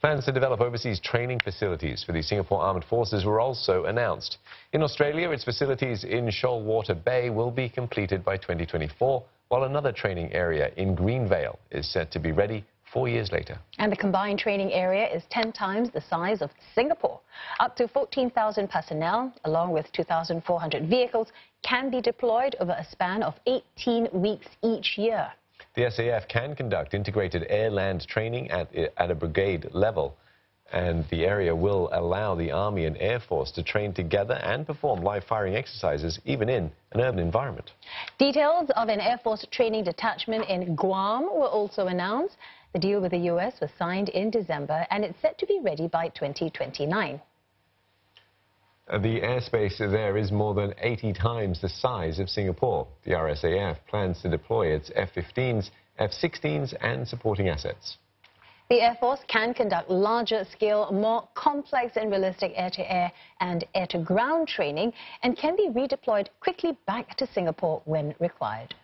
Plans to develop overseas training facilities for the Singapore Armed Forces were also announced. In Australia, its facilities in Shoalwater Bay will be completed by 2024, while another training area in Greenvale is set to be ready four years later. And the combined training area is 10 times the size of Singapore. Up to 14,000 personnel, along with 2,400 vehicles, can be deployed over a span of 18 weeks each year. The SAF can conduct integrated air-land training at, at a brigade level, and the area will allow the Army and Air Force to train together and perform live firing exercises, even in an urban environment. Details of an Air Force training detachment in Guam were also announced. The deal with the U.S. was signed in December, and it's set to be ready by 2029. The airspace there is more than 80 times the size of Singapore. The RSAF plans to deploy its F-15s, F-16s and supporting assets. The Air Force can conduct larger-scale, more complex and realistic air-to-air -air and air-to-ground training and can be redeployed quickly back to Singapore when required.